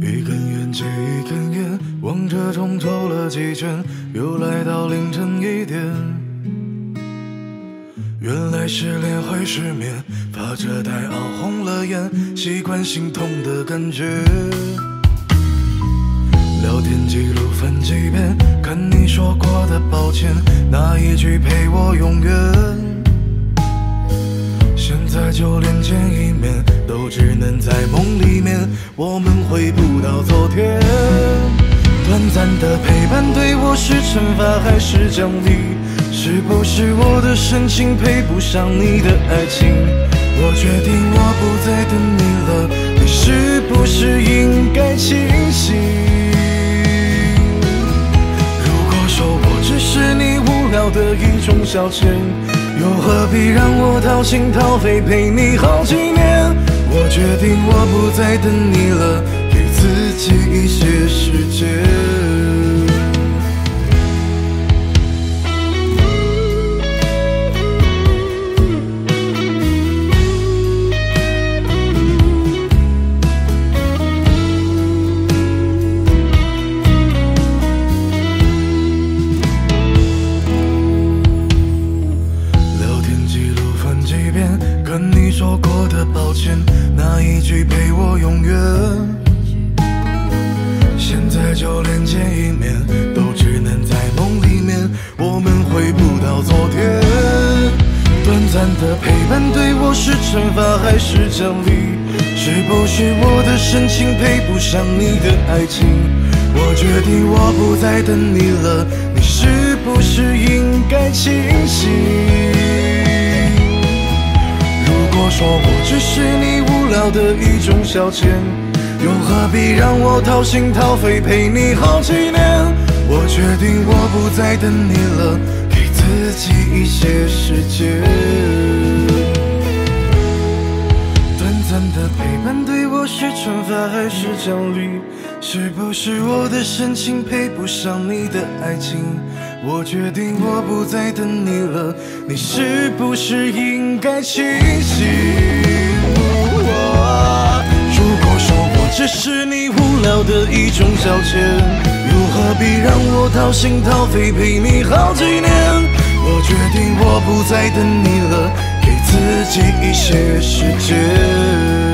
一根烟接一根烟望着重走了几圈又来到凌晨一点。原来失恋会失眠发着呆熬红了眼习惯心痛的感觉聊天记录翻几遍看你说过的抱歉那一句陪我永远？现在就连见一面都只能在梦里面，我们回不到昨天。短暂的陪伴对我是惩罚还是奖励？是不是我的深情配不上你的爱情？我决定我不再等你了，你是不是应该清醒？如果说我只是你无聊的一种消遣，又何必让我掏心掏肺陪你好几年？我决定我不再等你了，给自己一些时间。句陪我永远。现在就连见一面都只能在梦里面，我们回不到昨天。短暂的陪伴对我是惩罚还是奖励？是不是我的深情配不上你的爱情？我决定我不再等你了，你是不是应该清醒？说我只是你无聊的一种消遣，又何必让我掏心掏肺陪你好几年？我决定我不再等你了，给自己一些时间。短暂的陪伴对我是惩罚还是奖励？是不是我的深情配不上你的爱情？我决定我不再等你了，你是不是应该清醒？是你无聊的一种消遣，又何必让我掏心掏肺陪你好几年？我决定我不再等你了，给自己一些时间。